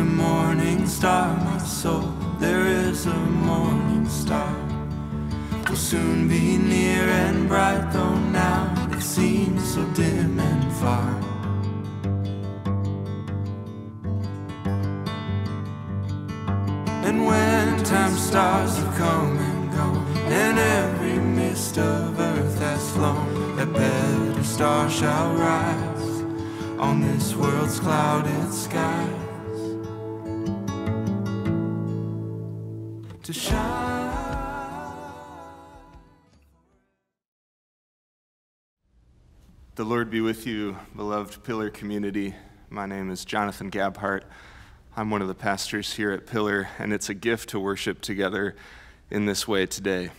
a morning star, my soul. There is a morning star. Will soon be near and bright, though now it seems so dim and far. And when time stars have come and gone, and every mist of earth has flown, a better star shall rise on this world's clouded skies to shine. The Lord be with you, beloved Pillar community. My name is Jonathan Gabhart. I'm one of the pastors here at Pillar, and it's a gift to worship together in this way today.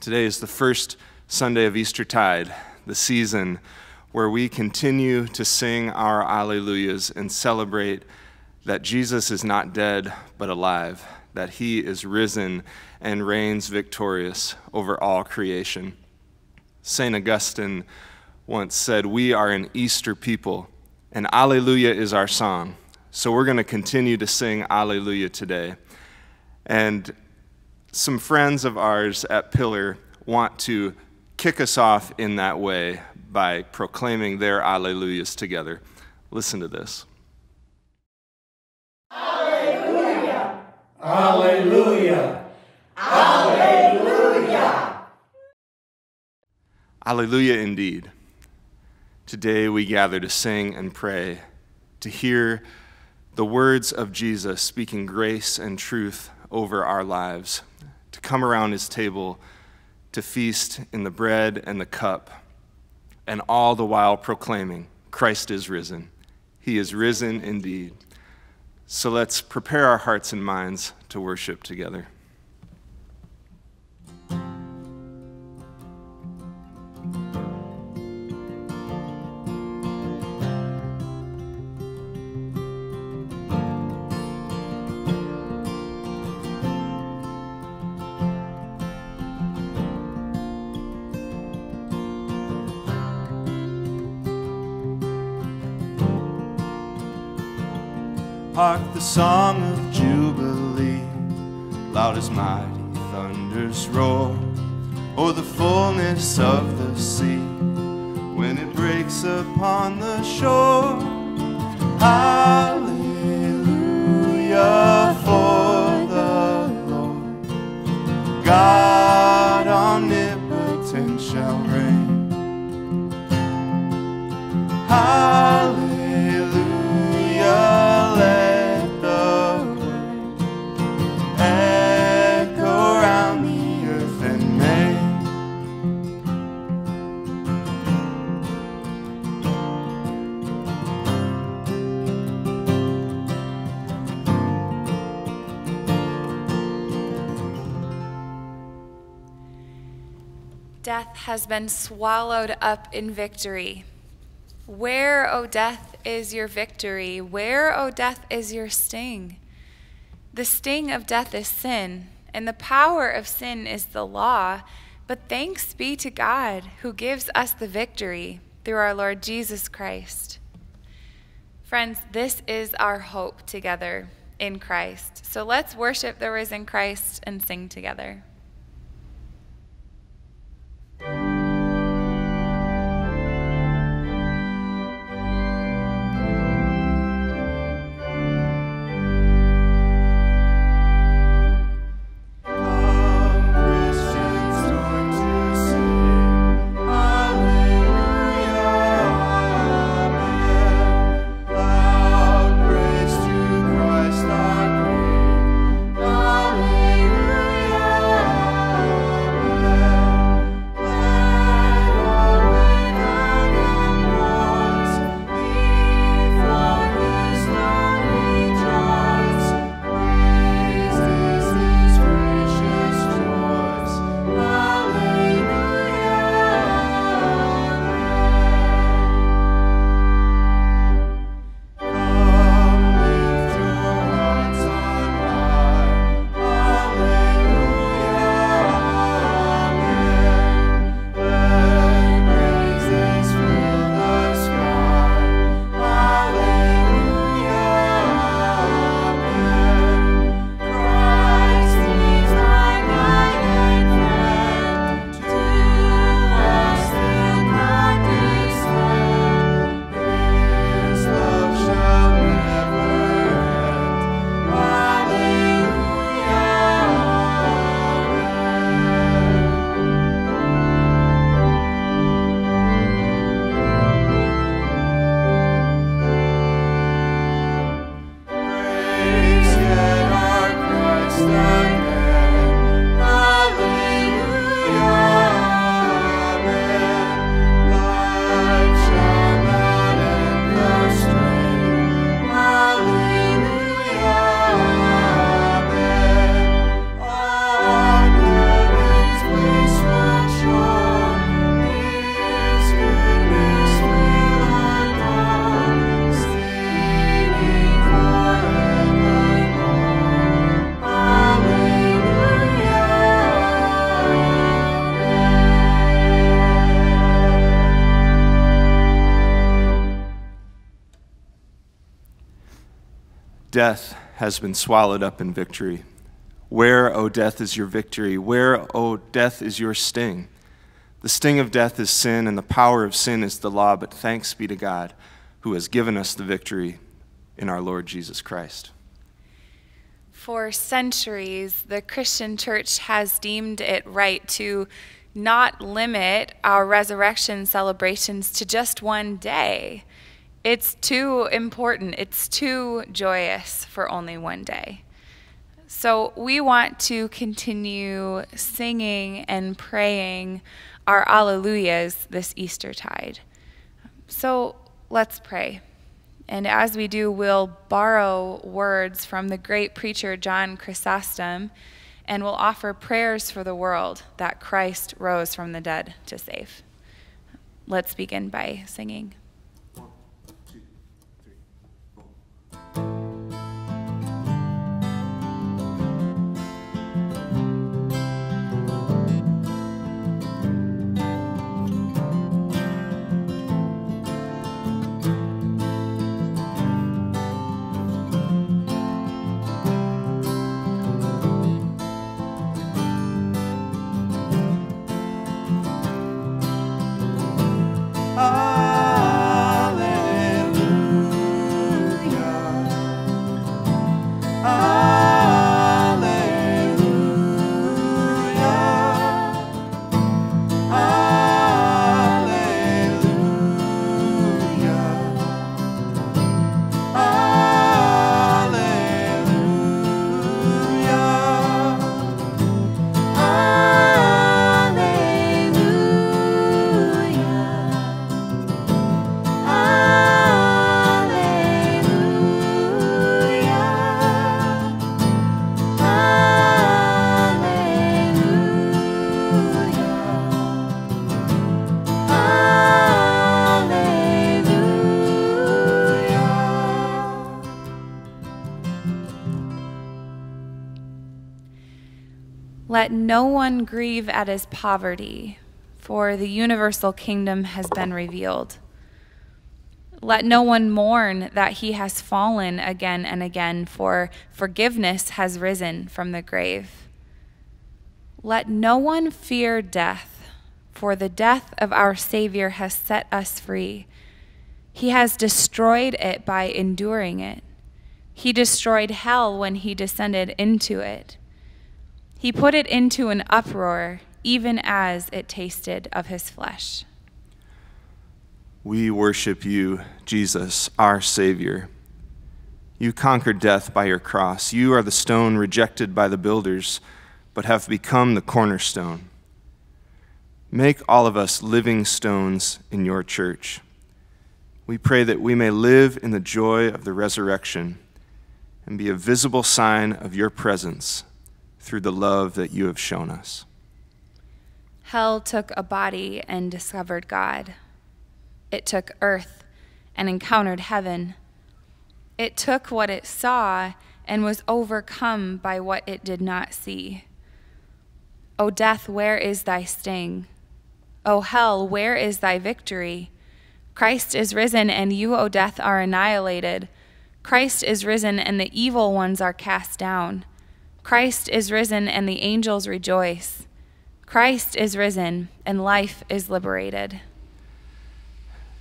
Today is the first Sunday of Eastertide, the season where we continue to sing our Alleluias and celebrate that Jesus is not dead but alive, that he is risen and reigns victorious over all creation. St. Augustine once said, We are an Easter people, and Alleluia is our song. So we're going to continue to sing Alleluia today. And some friends of ours at Pillar want to kick us off in that way by proclaiming their Alleluias together. Listen to this. Alleluia. Alleluia. Alleluia. Alleluia indeed. Today we gather to sing and pray, to hear the words of Jesus speaking grace and truth over our lives, to come around his table, to feast in the bread and the cup, and all the while proclaiming, Christ is risen. He is risen indeed. So let's prepare our hearts and minds to worship together. Loud as mighty thunders roar, o'er the fullness of the sea, when it breaks upon the shore. Hallelujah for the Lord, God Death has been swallowed up in victory. Where, O death, is your victory? Where, O death, is your sting? The sting of death is sin, and the power of sin is the law. But thanks be to God who gives us the victory through our Lord Jesus Christ. Friends, this is our hope together in Christ. So let's worship the risen Christ and sing together. Death has been swallowed up in victory. Where, O death, is your victory? Where, O death, is your sting? The sting of death is sin, and the power of sin is the law, but thanks be to God who has given us the victory in our Lord Jesus Christ. For centuries, the Christian church has deemed it right to not limit our resurrection celebrations to just one day. It's too important, it's too joyous for only one day. So we want to continue singing and praying our Alleluias this Easter tide. So let's pray. And as we do, we'll borrow words from the great preacher John Chrysostom and we'll offer prayers for the world that Christ rose from the dead to save. Let's begin by singing. No one grieve at his poverty, for the universal kingdom has been revealed. Let no one mourn that he has fallen again and again, for forgiveness has risen from the grave. Let no one fear death, for the death of our Savior has set us free. He has destroyed it by enduring it. He destroyed hell when he descended into it. He put it into an uproar, even as it tasted of his flesh. We worship you, Jesus, our Savior. You conquered death by your cross. You are the stone rejected by the builders, but have become the cornerstone. Make all of us living stones in your church. We pray that we may live in the joy of the resurrection and be a visible sign of your presence through the love that you have shown us. Hell took a body and discovered God. It took earth and encountered heaven. It took what it saw and was overcome by what it did not see. O death, where is thy sting? O hell, where is thy victory? Christ is risen, and you, O death, are annihilated. Christ is risen, and the evil ones are cast down. Christ is risen, and the angels rejoice. Christ is risen, and life is liberated.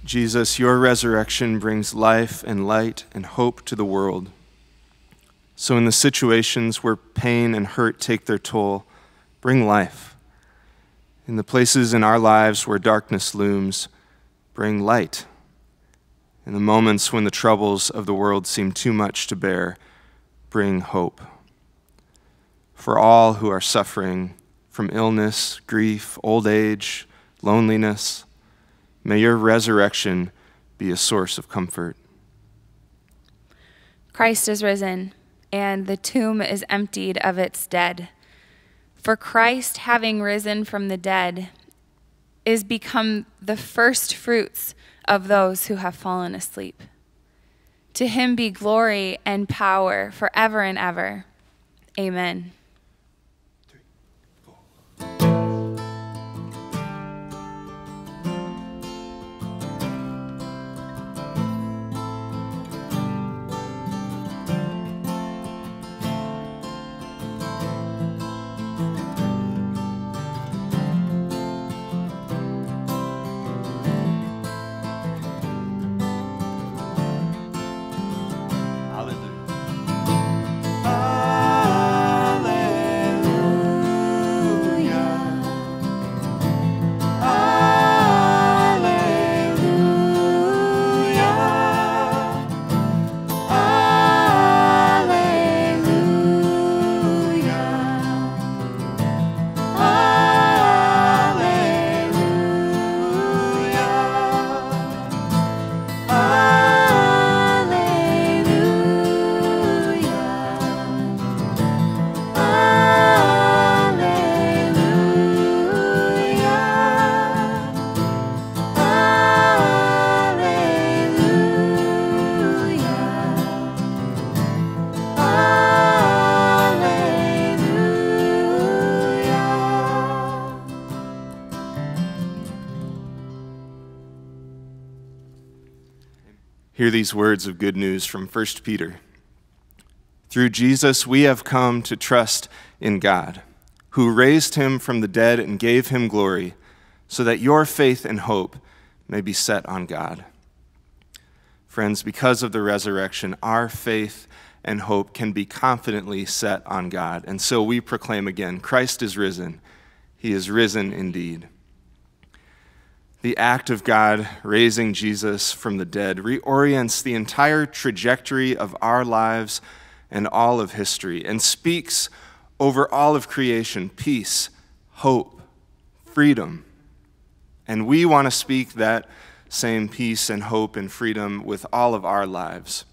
Jesus, your resurrection brings life and light and hope to the world. So, in the situations where pain and hurt take their toll, bring life. In the places in our lives where darkness looms, bring light. In the moments when the troubles of the world seem too much to bear, bring hope for all who are suffering from illness, grief, old age, loneliness. May your resurrection be a source of comfort. Christ is risen, and the tomb is emptied of its dead. For Christ, having risen from the dead, is become the first fruits of those who have fallen asleep. To him be glory and power forever and ever. Amen. These words of good news from 1 Peter. Through Jesus, we have come to trust in God, who raised him from the dead and gave him glory, so that your faith and hope may be set on God. Friends, because of the resurrection, our faith and hope can be confidently set on God. And so we proclaim again Christ is risen. He is risen indeed. The act of God raising Jesus from the dead reorients the entire trajectory of our lives and all of history and speaks over all of creation peace, hope, freedom. And we want to speak that same peace and hope and freedom with all of our lives.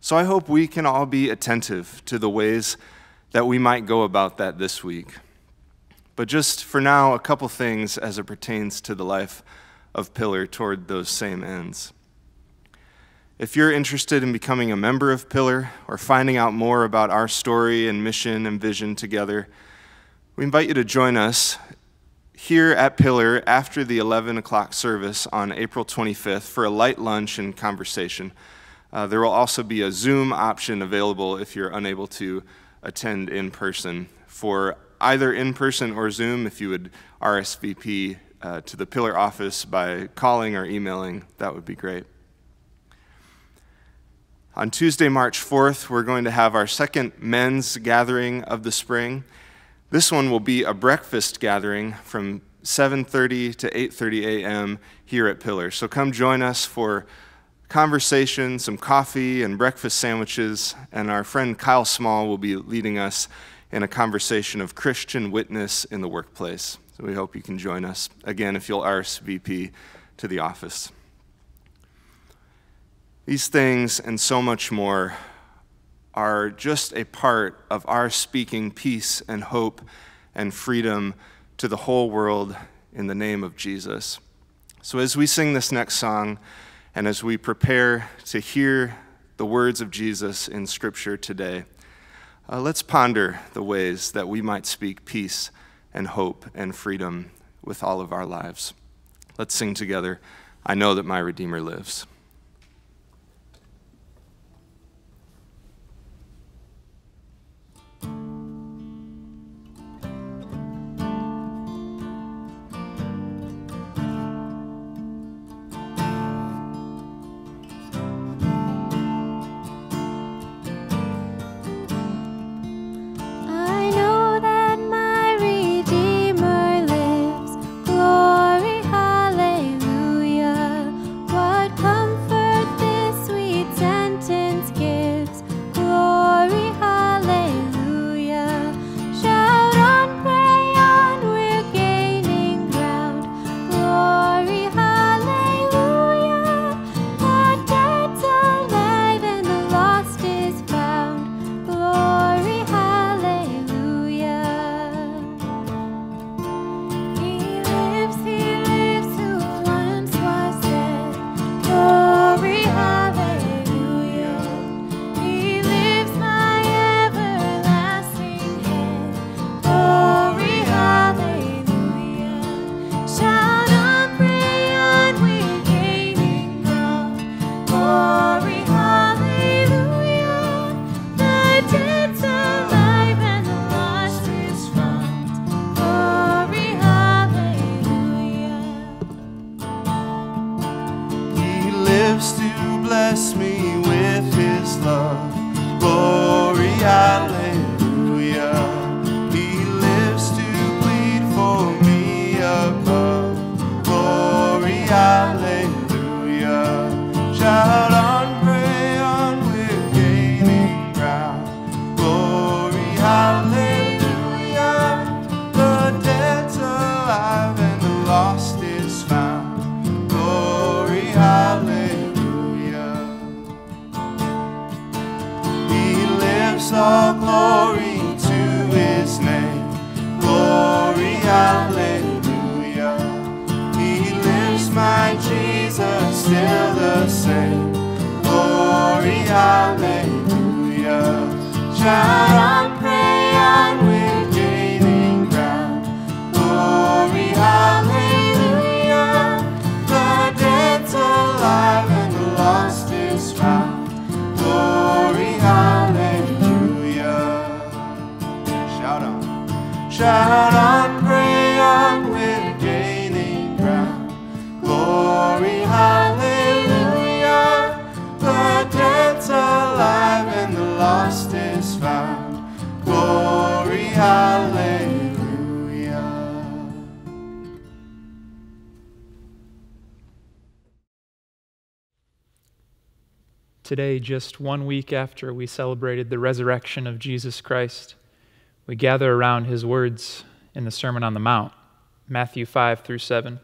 So I hope we can all be attentive to the ways that we might go about that this week. But just for now, a couple things as it pertains to the life of Pillar toward those same ends. If you're interested in becoming a member of Pillar or finding out more about our story and mission and vision together, we invite you to join us here at Pillar after the 11 o'clock service on April 25th for a light lunch and conversation. Uh, there will also be a Zoom option available if you're unable to attend in person. For either in person or Zoom, if you would RSVP uh, to the Pillar office by calling or emailing, that would be great. On Tuesday, March 4th, we're going to have our second men's gathering of the spring. This one will be a breakfast gathering from 7:30 to 8:30 a.m. here at Pillar. So come join us for conversation, some coffee and breakfast sandwiches, and our friend Kyle Small will be leading us in a conversation of Christian witness in the workplace. So we hope you can join us. Again, if you'll RSVP to the office. These things and so much more are just a part of our speaking peace and hope and freedom to the whole world in the name of Jesus. So, as we sing this next song, and as we prepare to hear the words of Jesus in Scripture today, uh, let's ponder the ways that we might speak peace and hope and freedom with all of our lives. Let's sing together. I know that my Redeemer lives. Today, just one week after we celebrated the resurrection of Jesus Christ, we gather around his words in the Sermon on the Mount, Matthew 5 through 7.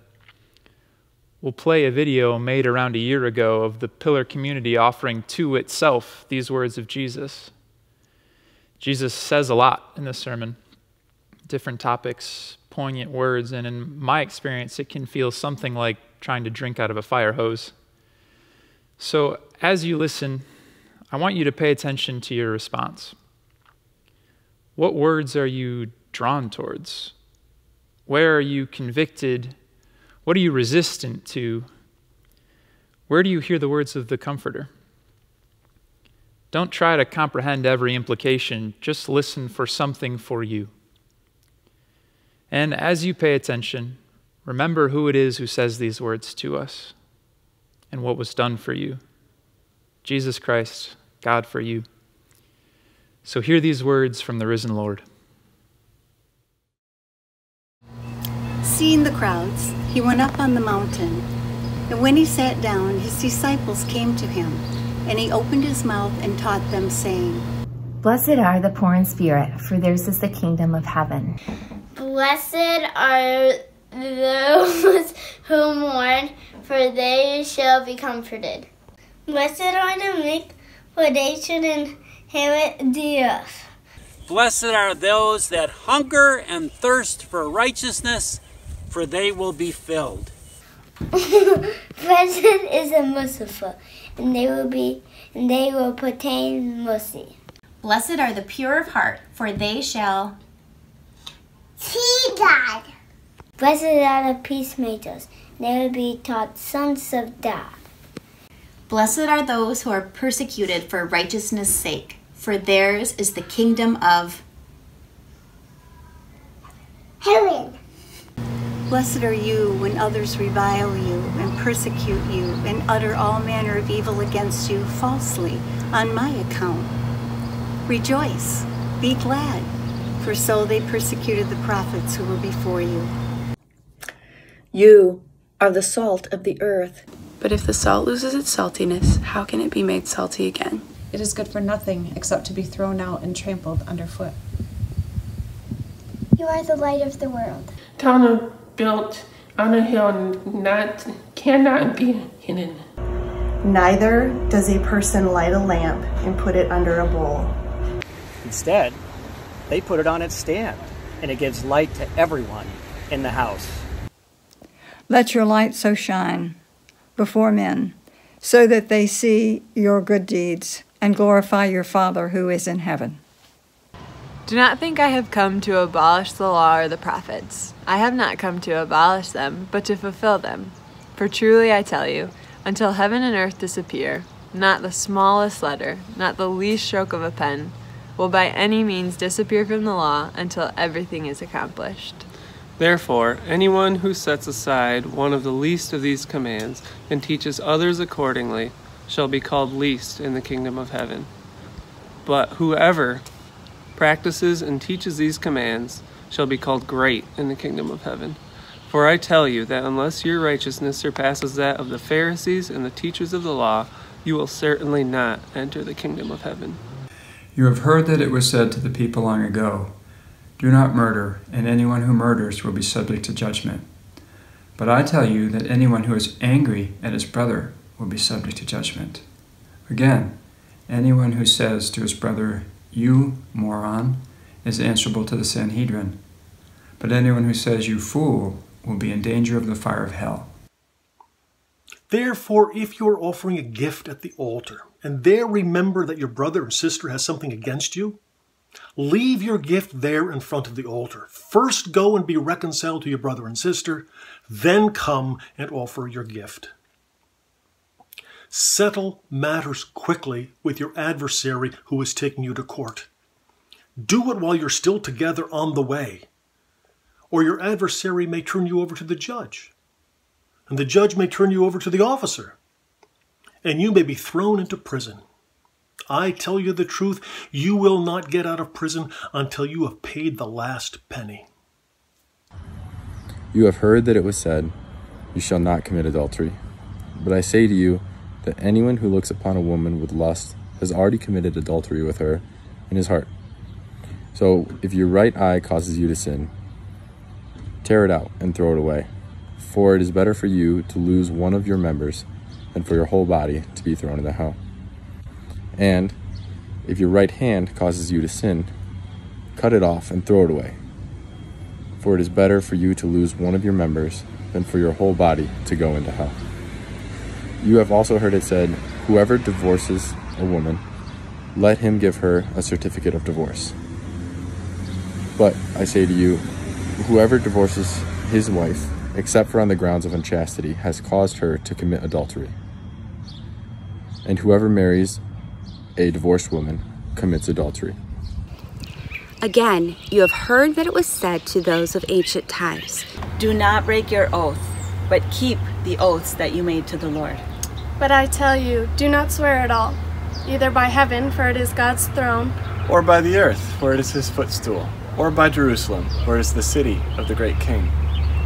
We'll play a video made around a year ago of the Pillar community offering to itself these words of Jesus. Jesus says a lot in this sermon, different topics, poignant words, and in my experience, it can feel something like trying to drink out of a fire hose. So, as you listen, I want you to pay attention to your response. What words are you drawn towards? Where are you convicted? What are you resistant to? Where do you hear the words of the Comforter? Don't try to comprehend every implication, just listen for something for you. And as you pay attention, remember who it is who says these words to us and what was done for you Jesus Christ, God for you. So hear these words from the risen Lord. Seeing the crowds, he went up on the mountain. And when he sat down, his disciples came to him, and he opened his mouth and taught them, saying, Blessed are the poor in spirit, for theirs is the kingdom of heaven. Blessed are those who mourn, for they shall be comforted. Blessed are the meek, for they shall inherit the earth. Blessed are those that hunger and thirst for righteousness, for they will be filled. Blessed is the merciful, and they will be and they will obtain mercy. Blessed are the pure of heart, for they shall see God. Blessed are the peacemakers, they will be taught sons of God. Blessed are those who are persecuted for righteousness' sake, for theirs is the kingdom of heaven. Blessed are you when others revile you and persecute you and utter all manner of evil against you falsely on my account. Rejoice, be glad, for so they persecuted the prophets who were before you. You are the salt of the earth. But if the salt loses its saltiness, how can it be made salty again? It is good for nothing except to be thrown out and trampled underfoot. You are the light of the world. Town built on a hill not cannot be hidden. Neither does a person light a lamp and put it under a bowl. Instead, they put it on its stand, and it gives light to everyone in the house. Let your light so shine before men, so that they see your good deeds and glorify your Father who is in heaven. Do not think I have come to abolish the law or the prophets. I have not come to abolish them, but to fulfill them. For truly I tell you, until heaven and earth disappear, not the smallest letter, not the least stroke of a pen, will by any means disappear from the law until everything is accomplished. Therefore, anyone who sets aside one of the least of these commands and teaches others accordingly shall be called least in the kingdom of heaven. But whoever practices and teaches these commands shall be called great in the kingdom of heaven. For I tell you that unless your righteousness surpasses that of the Pharisees and the teachers of the law, you will certainly not enter the kingdom of heaven. You have heard that it was said to the people long ago, Do not murder, and anyone who murders will be subject to judgment. But I tell you that anyone who is angry at his brother will be subject to judgment. Again, anyone who says to his brother, You moron, is answerable to the Sanhedrin. But anyone who says, You fool, will be in danger of the fire of hell. Therefore, if you are offering a gift at the altar, and there remember that your brother or sister has something against you, leave your gift there in front of the altar. First go and be reconciled to your brother and sister, then come and offer your gift. Settle matters quickly with your adversary who is taking you to court. Do it while you're still together on the way, or your adversary may turn you over to the judge, and the judge may turn you over to the officer, and you may be thrown into prison. I tell you the truth, you will not get out of prison until you have paid the last penny. You have heard that it was said, You shall not commit adultery. But I say to you, that anyone who looks upon a woman with lust has already committed adultery with her in his heart. So if your right eye causes you to sin, tear it out and throw it away. For it is better for you to lose one of your members than for your whole body to be thrown into hell. And if your right hand causes you to sin, cut it off and throw it away. For it is better for you to lose one of your members than for your whole body to go into hell. You have also heard it said, Whoever divorces a woman, let him give her a certificate of divorce. But I say to you, whoever divorces his wife, except for on the grounds of unchastity, has caused her to commit adultery. And whoever marries a divorced woman commits adultery. Again, you have heard that it was said to those of ancient times Do not break your oath, but keep the oaths that you made to the Lord. But I tell you, do not swear at all, either by heaven, for it is God's throne, or by the earth, for it is his footstool, or by Jerusalem, for it is the city of the great king.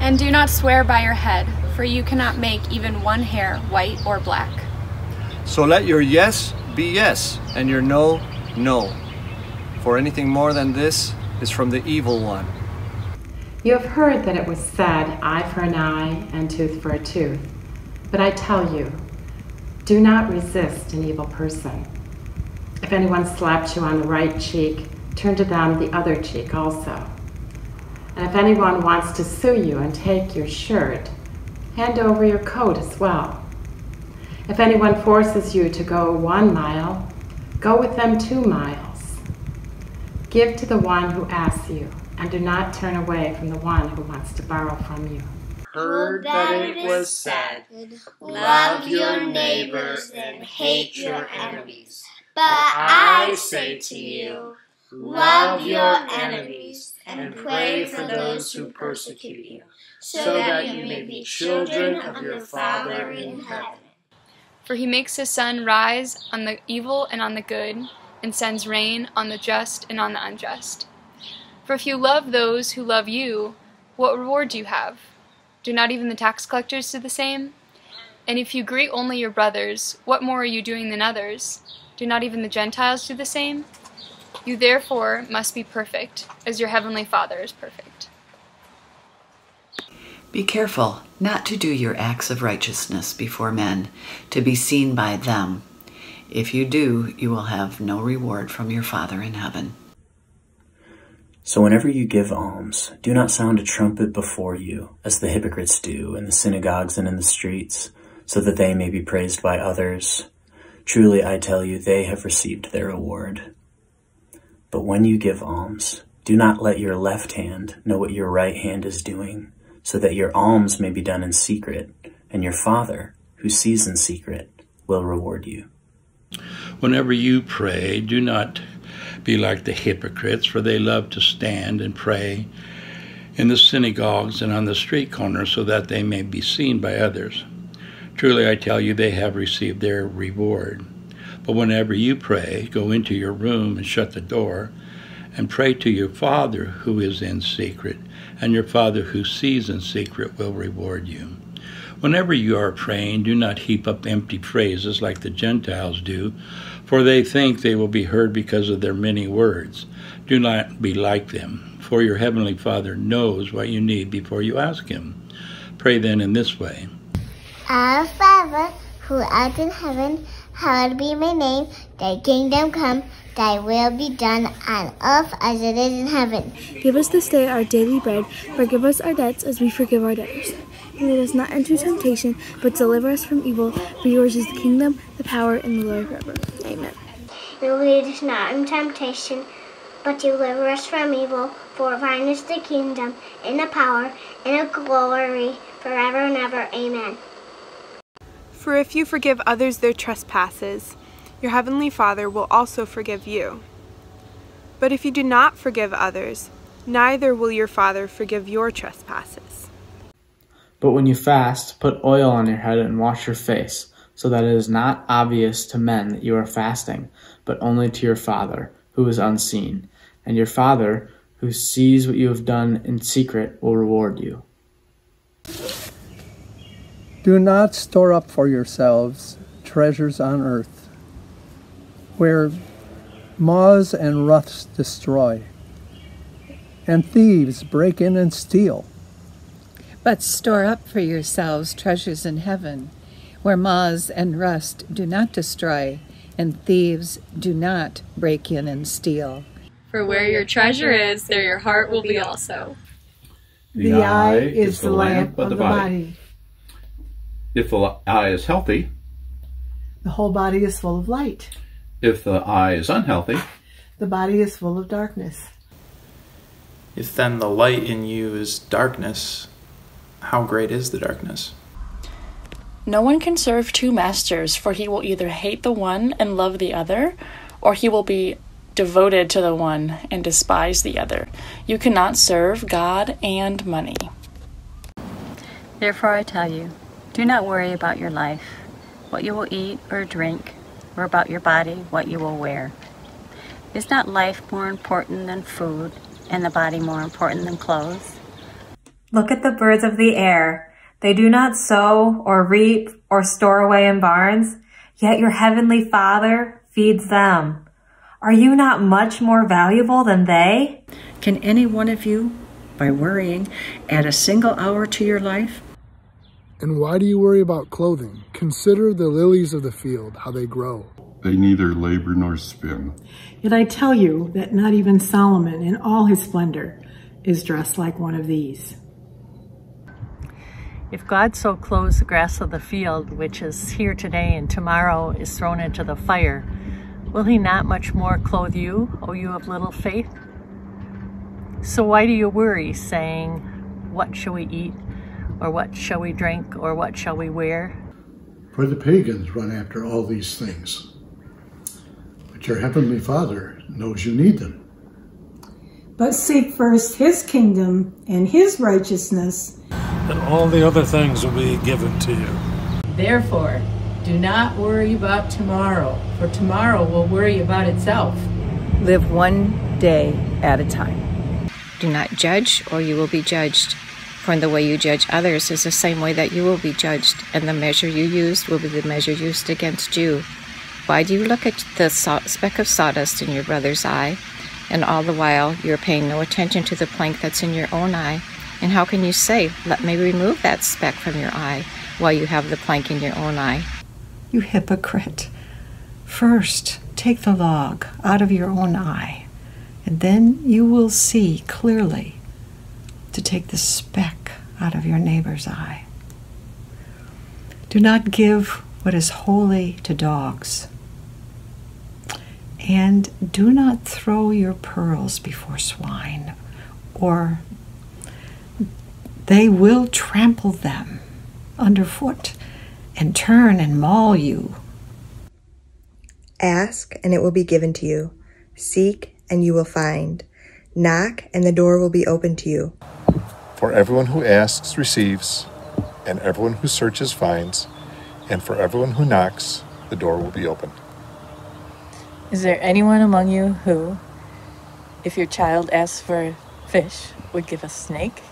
And do not swear by your head, for you cannot make even one hair white or black. So let your yes be yes, and your no, no. For anything more than this is from the evil one. You have heard that it was said, eye for an eye and tooth for a tooth. But I tell you, do not resist an evil person. If anyone slaps you on the right cheek, turn to them the other cheek also. And if anyone wants to sue you and take your shirt, hand over your coat as well. If anyone forces you to go one mile, go with them two miles. Give to the one who asks you, and do not turn away from the one who wants to borrow from you. Heard that it was said, Love your neighbors and hate your enemies. But I say to you, Love your enemies and pray for those who persecute you, so that you may be children of your Father in heaven. For he makes his sun rise on the evil and on the good, and sends rain on the just and on the unjust. For if you love those who love you, what reward do you have? Do not even the tax collectors do the same? And if you greet only your brothers, what more are you doing than others? Do not even the Gentiles do the same? You therefore must be perfect, as your heavenly Father is perfect. Be careful not to do your acts of righteousness before men, to be seen by them. If you do, you will have no reward from your Father in heaven. So whenever you give alms, do not sound a trumpet before you, as the hypocrites do in the synagogues and in the streets, so that they may be praised by others. Truly I tell you, they have received their reward. But when you give alms, do not let your left hand know what your right hand is doing, so that your alms may be done in secret, and your Father, who sees in secret, will reward you. Whenever you pray, do not be like the hypocrites, for they love to stand and pray in the synagogues and on the street corners so that they may be seen by others. Truly, I tell you, they have received their reward. But whenever you pray, go into your room and shut the door, and pray to your Father who is in secret, and your Father who sees in secret will reward you. Whenever you are praying, do not heap up empty phrases like the Gentiles do, for they think they will be heard because of their many words. Do not be like them, for your heavenly Father knows what you need before you ask Him. Pray then in this way Our Father, who art in heaven, hallowed be my name. Thy kingdom come, thy will be done on earth as it is in heaven. Give us this day our daily bread. Forgive us our debts as we forgive our debtors. And lead us not into temptation, but deliver us from evil. For yours is the kingdom, the power, and the glory forever. Amen. Lead us not in temptation, but deliver us from evil. For thine is the kingdom, and the power, and the glory, forever and ever. Amen. For if you forgive others their trespasses, your heavenly Father will also forgive you. But if you do not forgive others, neither will your Father forgive your trespasses. But when you fast, put oil on your head and wash your face, so that it is not obvious to men that you are fasting, but only to your Father, who is unseen. And your Father, who sees what you have done in secret, will reward you. Do not store up for yourselves treasures on earth, where moths and roughs destroy, and thieves break in and steal. But store up for yourselves treasures in heaven, where moths and rust do not destroy, and thieves do not break in and steal. For where your treasure is, there your heart will be also. The, eye is the lamp of the body. If the eye is healthy, the whole body is full of light. If the eye is unhealthy, the body is full of darkness. If then the light in you is darkness, how great is the darkness? No one can serve two masters, for he will either hate the one and love the other, or he will be devoted to the one and despise the other. You cannot serve God and money. Therefore, I tell you, do not worry about your life, what you will eat or drink, or about your body, what you will wear. Is not life more important than food, and the body more important than clothes? Look at the birds of the air. They do not sow or reap or store away in barns, yet your heavenly Father feeds them. Are you not much more valuable than they? Can any one of you, by worrying, add a single hour to your life? And why do you worry about clothing? Consider the lilies of the field, how they grow. They neither labor nor spin. Yet I tell you that not even Solomon in all his splendor is dressed like one of these. If God so clothes the grass of the field, which is here today and tomorrow is thrown into the fire, will he not much more clothe you, O you of little faith? So why do you worry, saying, What shall we eat? Or what shall we drink? Or what shall we wear? For the pagans run after all these things. But your heavenly Father knows you need them. But seek first his kingdom and his righteousness, and all the other things will be given to you. Therefore, do not worry about tomorrow, for tomorrow will worry about itself. Live one day at a time. Do not judge, or you will be judged. For the way you judge others is the same way that you will be judged, and the measure you used will be the measure used against you. Why do you look at the speck of sawdust in your brother's eye, and all the while you're paying no attention to the plank that's in your own eye? And how can you say, Let me remove that speck from your eye, while you have the plank in your own eye? You hypocrite. First, take the log out of your own eye, and then you will see clearly to take the speck out of your neighbor's eye. Do not give what is holy to dogs. And do not throw your pearls before swine, or they will trample them underfoot and turn and maul you. Ask, and it will be given to you. Seek, and you will find. Knock, and the door will be open to you. For everyone who asks receives, and everyone who searches finds, and for everyone who knocks, the door will be open. Is there anyone among you who, if your child asks for fish, would give a snake?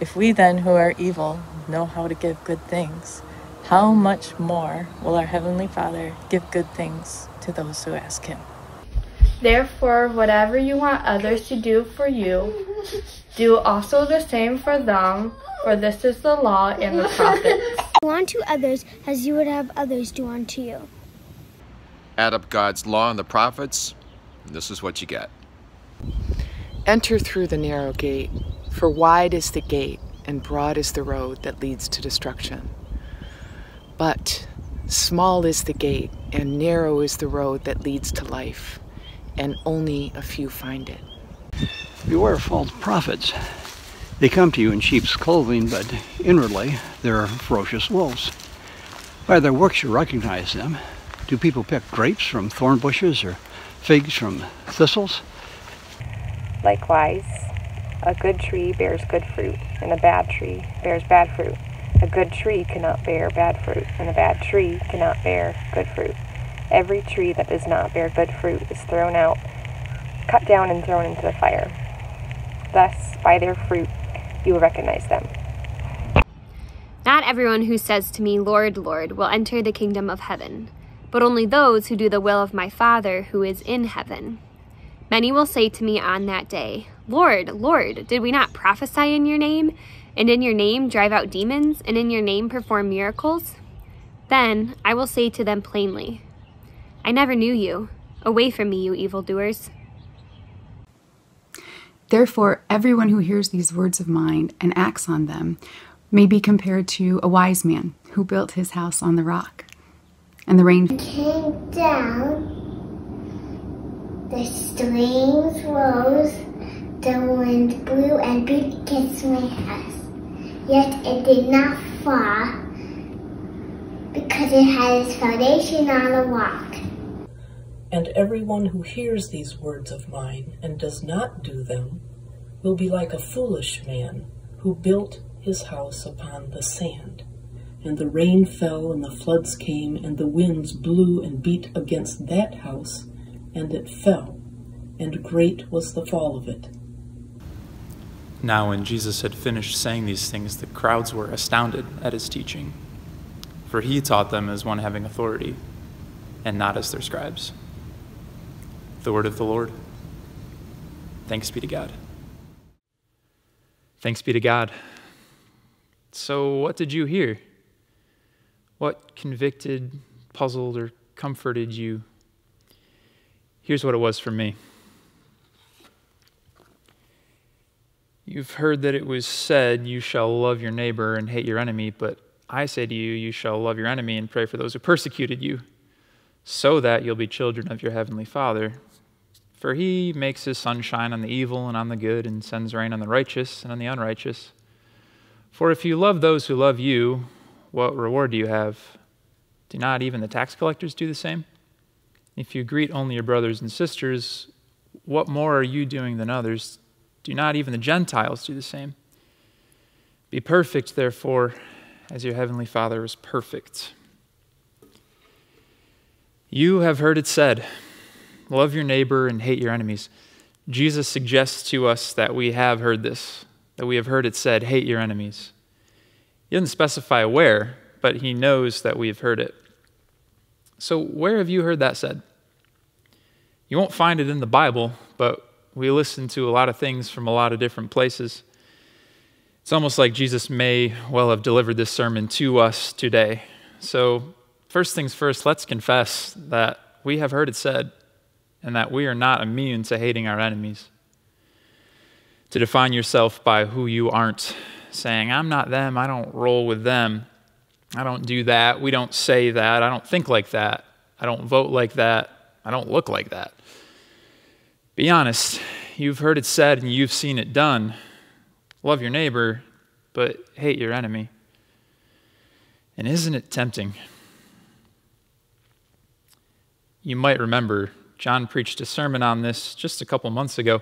If we then, who are evil, know how to give good things, how much more will our Heavenly Father give good things to those who ask Him? Therefore, whatever you want others to do for you, do also the same for them, for this is the law and the prophets. Do unto others as you would have others do unto you. Add up God's law and the prophets, and this is what you get. Enter through the narrow gate, for wide is the gate and broad is the road that leads to destruction. But small is the gate and narrow is the road that leads to life, and only a few find it. Beware false prophets. They come to you in sheep's clothing, but inwardly they're ferocious wolves. By their works you recognize them. Do people pick grapes from thorn bushes or figs from thistles? Likewise, a good tree bears good fruit, and a bad tree bears bad fruit. A good tree cannot bear bad fruit, and a bad tree cannot bear good fruit. Every tree that does not bear good fruit is thrown out, cut down, and thrown into the fire. Thus, by their fruit, you will recognize them. Not everyone who says to me, Lord, Lord, will enter the kingdom of heaven, but only those who do the will of my Father who is in heaven. Many will say to me on that day, Lord, Lord, did we not prophesy in your name, and in your name drive out demons, and in your name perform miracles? Then I will say to them plainly, I never knew you. Away from me, you evildoers. Therefore, everyone who hears these words of mine and acts on them may be compared to a wise man who built his house on the rock. And the rain came down, the streams rose, the wind blew and beat against my house. Yet it did not fall because it had its foundation on a rock. And everyone who hears these words of mine and does not do them will be like a foolish man who built his house upon the sand. And the rain fell, and the floods came, and the winds blew and beat against that house, and it fell, and great was the fall of it. Now, when Jesus had finished saying these things, the crowds were astounded at his teaching, for he taught them as one having authority, and not as their scribes. The word of the Lord. Thanks be to God. Thanks be to God. So, what did you hear? What convicted, puzzled, or comforted you? Here's what it was for me. You've heard that it was said, You shall love your neighbor and hate your enemy, but I say to you, You shall love your enemy and pray for those who persecuted you, so that you'll be children of your heavenly Father. For he makes his sun shine on the evil and on the good, and sends rain on the righteous and on the unrighteous. For if you love those who love you, what reward do you have? Do not even the tax collectors do the same? If you greet only your brothers and sisters, what more are you doing than others? Do not even the Gentiles do the same? Be perfect, therefore, as your heavenly Father is perfect. You have heard it said, Love your neighbor and hate your enemies. Jesus suggests to us that we have heard this, that we have heard it said, Hate your enemies. He doesn't specify where, but he knows that we have heard it. So, where have you heard that said? You won't find it in the Bible, but we listen to a lot of things from a lot of different places. It's almost like Jesus may well have delivered this sermon to us today. So, first things first, let's confess that we have heard it said and that we are not immune to hating our enemies. To define yourself by who you aren't, saying, I'm not them, I don't roll with them, I don't do that, we don't say that, I don't think like that, I don't vote like that, I don't look like that. Be honest, you've heard it said and you've seen it done. Love your neighbor, but hate your enemy. And isn't it tempting? You might remember John preached a sermon on this just a couple months ago.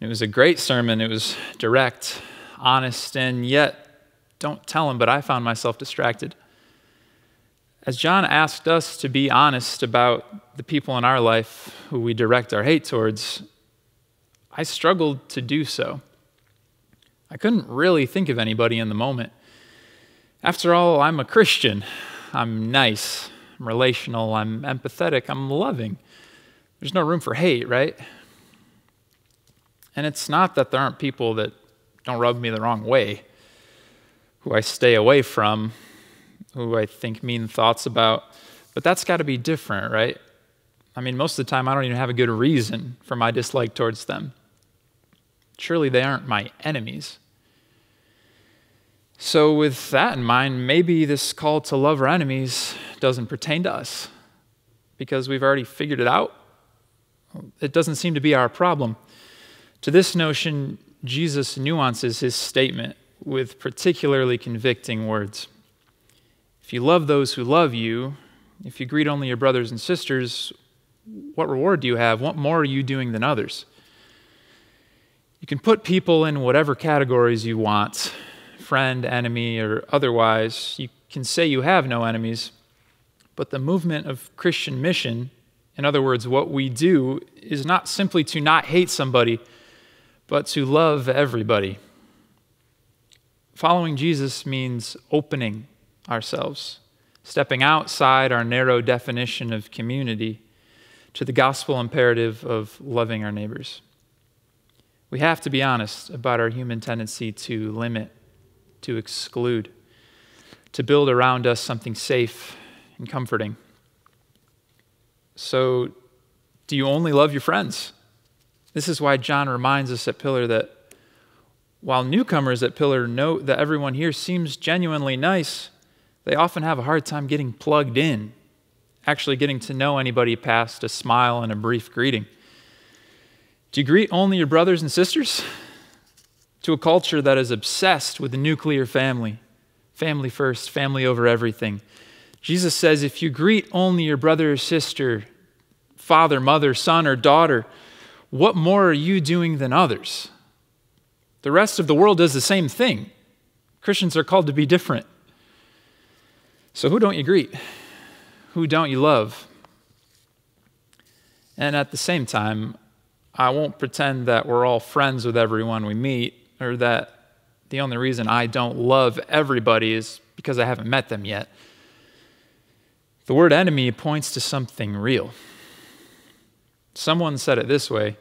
It was a great sermon. It was direct, honest, and yet, don't tell him, but I found myself distracted. As John asked us to be honest about the people in our life who we direct our hate towards, I struggled to do so. I couldn't really think of anybody in the moment. After all, I'm a Christian. I'm nice. I'm relational. I'm empathetic. I'm loving. There's no room for hate, right? And it's not that there aren't people that don't rub me the wrong way, who I stay away from, who I think mean thoughts about, but that's got to be different, right? I mean, most of the time, I don't even have a good reason for my dislike towards them. Surely they aren't my enemies. So, with that in mind, maybe this call to love our enemies doesn't pertain to us because we've already figured it out. It doesn't seem to be our problem. To this notion, Jesus nuances his statement with particularly convicting words. If you love those who love you, if you greet only your brothers and sisters, what reward do you have? What more are you doing than others? You can put people in whatever categories you want friend, enemy, or otherwise. You can say you have no enemies, but the movement of Christian mission, in other words, what we do, is not simply to not hate somebody, but to love everybody. Following Jesus means opening ourselves, stepping outside our narrow definition of community to the gospel imperative of loving our neighbors. We have to be honest about our human tendency to limit, to exclude, to build around us something safe and comforting. So, do you only love your friends? This is why John reminds us at Pillar that while newcomers at Pillar note that everyone here seems genuinely nice, they often have a hard time getting plugged in, actually getting to know anybody past a smile and a brief greeting. Do you greet only your brothers and sisters? To a culture that is obsessed with the nuclear family, family first, family over everything. Jesus says if you greet only your brother or sister, father, mother, son, or daughter, what more are you doing than others? The rest of the world does the same thing. Christians are called to be different. So, who don't you greet? Who don't you love? And at the same time, I won't pretend that we're all friends with everyone we meet or that the only reason I don't love everybody is because I haven't met them yet. The word enemy points to something real. Someone said it this way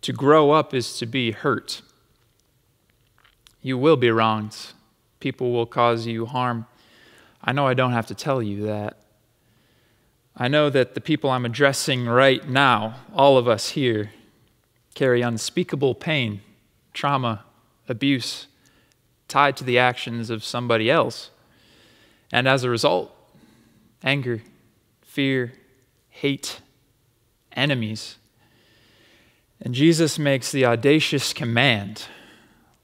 to grow up is to be hurt. You will be wronged. People will cause you harm. I know I don't have to tell you that. I know that the people I'm addressing right now, all of us here, carry unspeakable pain, trauma, abuse tied to the actions of somebody else. And as a result, anger, fear, hate, enemies. And Jesus makes the audacious command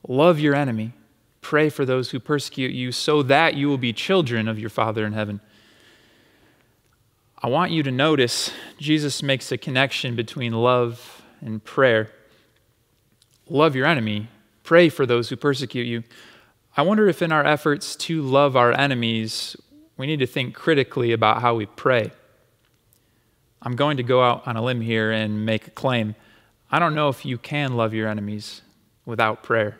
love your enemy, pray for those who persecute you, so that you will be children of your Father in heaven. I want you to notice Jesus makes a connection between love and prayer. Love your enemy, pray for those who persecute you. I wonder if in our efforts to love our enemies, we need to think critically about how we pray. I'm going to go out on a limb here and make a claim. I don't know if you can love your enemies without prayer.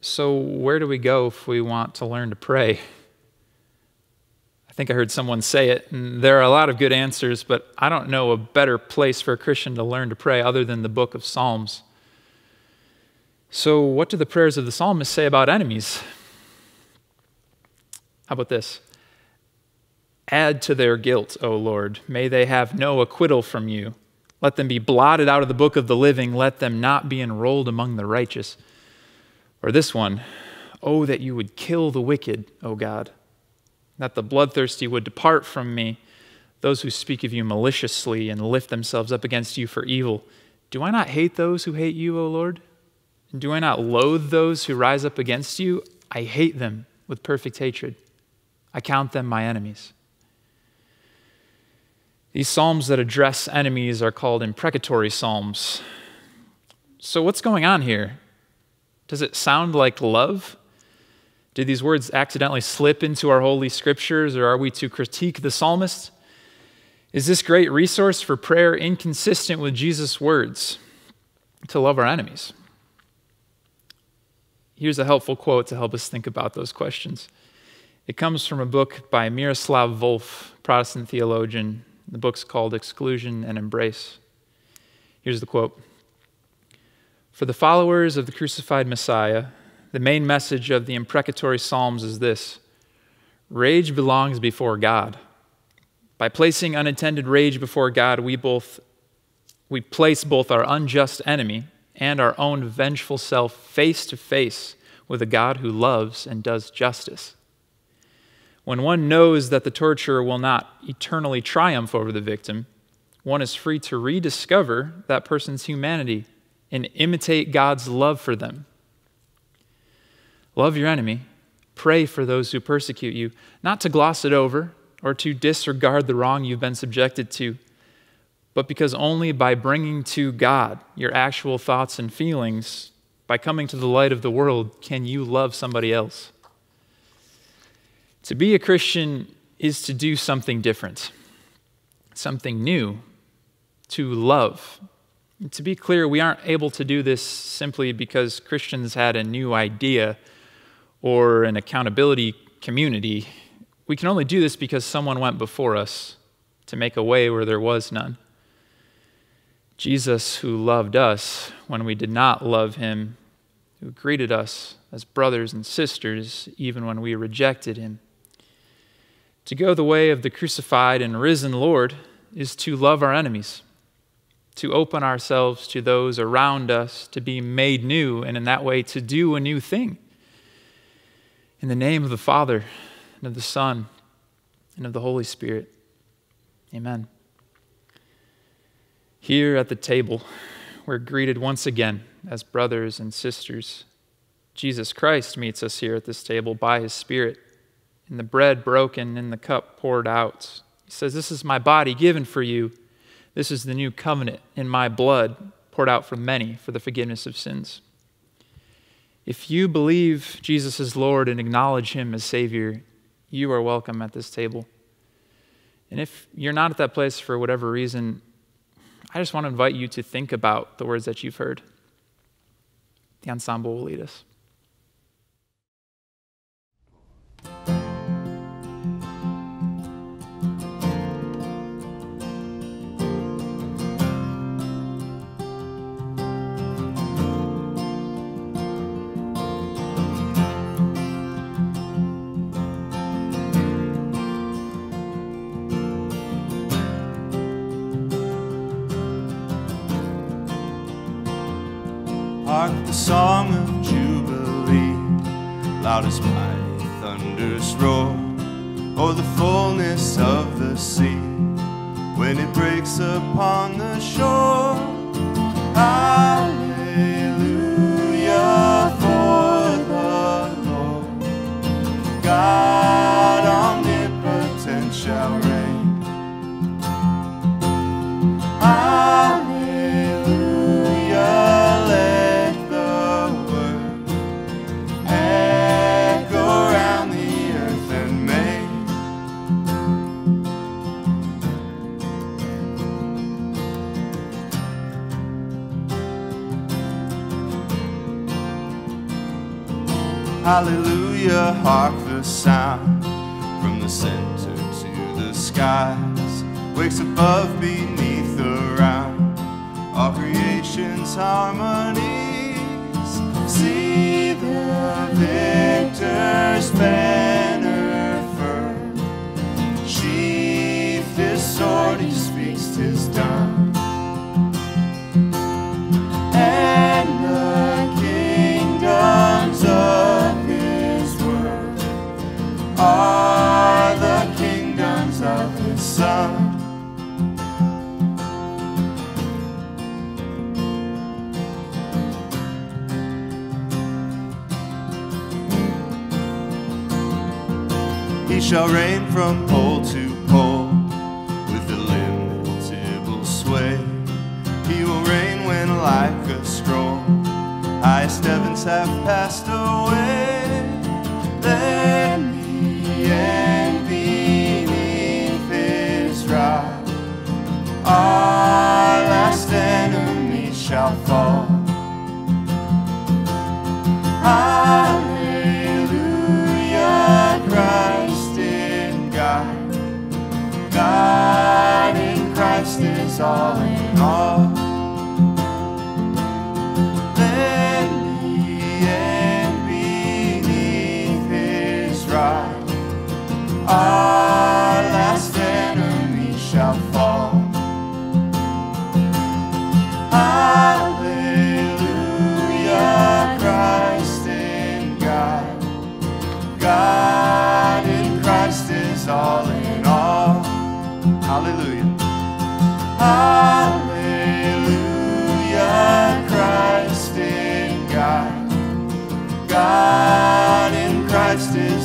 So, where do we go if we want to learn to pray? I think I heard someone say it, and there are a lot of good answers, but I don't know a better place for a Christian to learn to pray other than the book of Psalms. So, what do the prayers of the psalmist say about enemies? How about this? Add to their guilt, O Lord. May they have no acquittal from you. Let them be blotted out of the book of the living. Let them not be enrolled among the righteous. Or this one, Oh, that you would kill the wicked, O God, that the bloodthirsty would depart from me, those who speak of you maliciously and lift themselves up against you for evil. Do I not hate those who hate you, O Lord? And do I not loathe those who rise up against you? I hate them with perfect hatred. I count them my enemies. These psalms that address enemies are called imprecatory psalms. So, what's going on here? Does it sound like love? Did these words accidentally slip into our holy scriptures, or are we to critique the psalmist? Is this great resource for prayer inconsistent with Jesus' words to love our enemies? Here's a helpful quote to help us think about those questions. It comes from a book by Miroslav Volf, Protestant theologian. The book's called Exclusion and Embrace. Here's the quote for the followers of the crucified Messiah, the main message of the imprecatory Psalms is this rage belongs before God. By placing unintended rage before God, we both we place both our unjust enemy and our own vengeful self face to face with a God who loves and does justice. When one knows that the torturer will not eternally triumph over the victim, one is free to rediscover that person's humanity and imitate God's love for them. Love your enemy. Pray for those who persecute you, not to gloss it over or to disregard the wrong you've been subjected to, but because only by bringing to God your actual thoughts and feelings, by coming to the light of the world, can you love somebody else. To be a Christian is to do something different, something new, to love To be clear, we aren't able to do this simply because Christians had a new idea or an accountability community. We can only do this because someone went before us to make a way where there was none. Jesus, who loved us when we did not love him, who greeted us as brothers and sisters even when we rejected him. To go the way of the crucified and risen Lord is to love our enemies, to open ourselves to those around us, to be made new, and in that way to do a new thing. In the name of the Father, and of the Son, and of the Holy Spirit. Amen. Here at the table, we're greeted once again as brothers and sisters. Jesus Christ meets us here at this table by his Spirit, in the bread broken, and the cup poured out. He says, This is my body given for you. This is the new covenant in my blood poured out for many for the forgiveness of sins. If you believe Jesus is Lord and acknowledge him as Savior, you are welcome at this table. And if you're not at that place for whatever reason, I just want to invite you to think about the words that you've heard. The ensemble will lead us. Loud mighty thunder's roar, or the fullness of the sea when it breaks upon the shore. Hallelujah Hallelujah, hark the sound from the center to the skies, wakes above, beneath, around. All creation's harmonies. See the victor's banner shall reign from pole to pole with illimitable sway. He will reign when, like a scroll, highest heavens have passed away. Then me and beneath his rod, our last enemy shall fall. Hallelujah, Christ is all in all. Then me and beneath his rod, our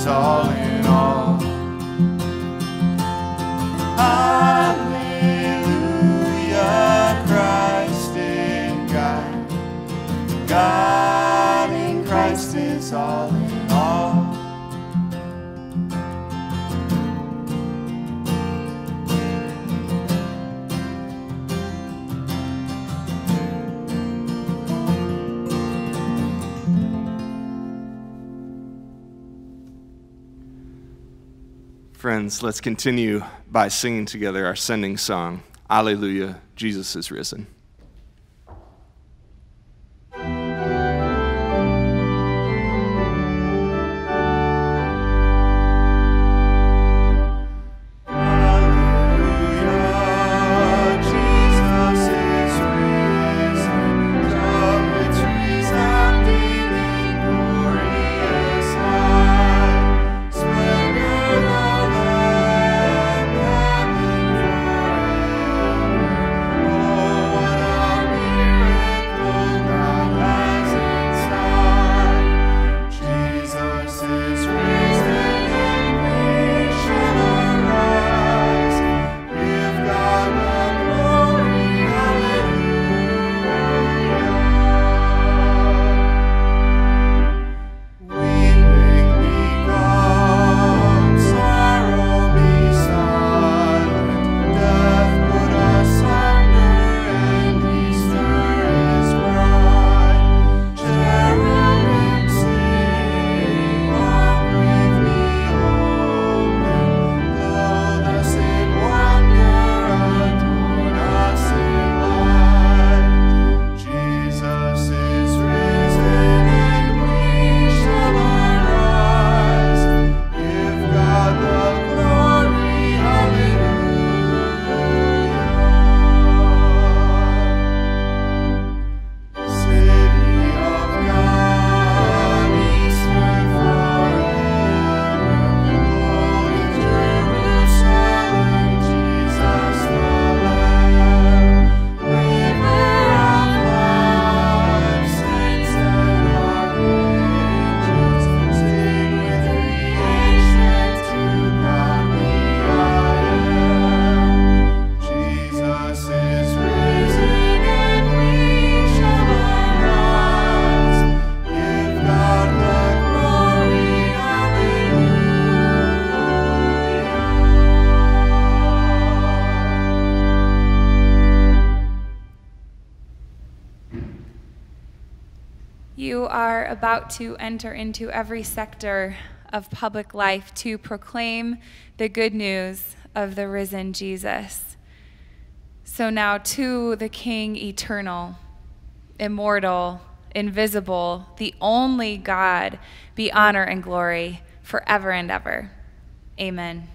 all. Friends, let's continue by singing together our sending song, Alleluia, Jesus is risen. To enter into every sector of public life to proclaim the good news of the risen Jesus. So now to the King eternal, immortal, invisible, the only God, be honor and glory forever and ever. Amen.